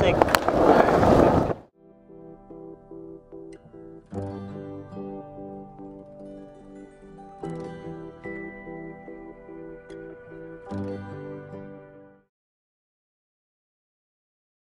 classic.